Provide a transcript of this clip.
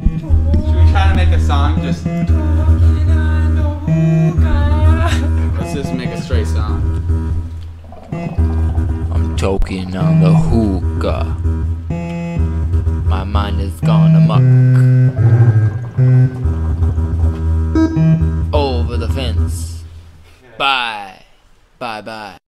Should we try to make a song? Just let's just make a straight song. I'm choking on the hookah. My mind is gone amok. Over the fence. Bye. Bye bye.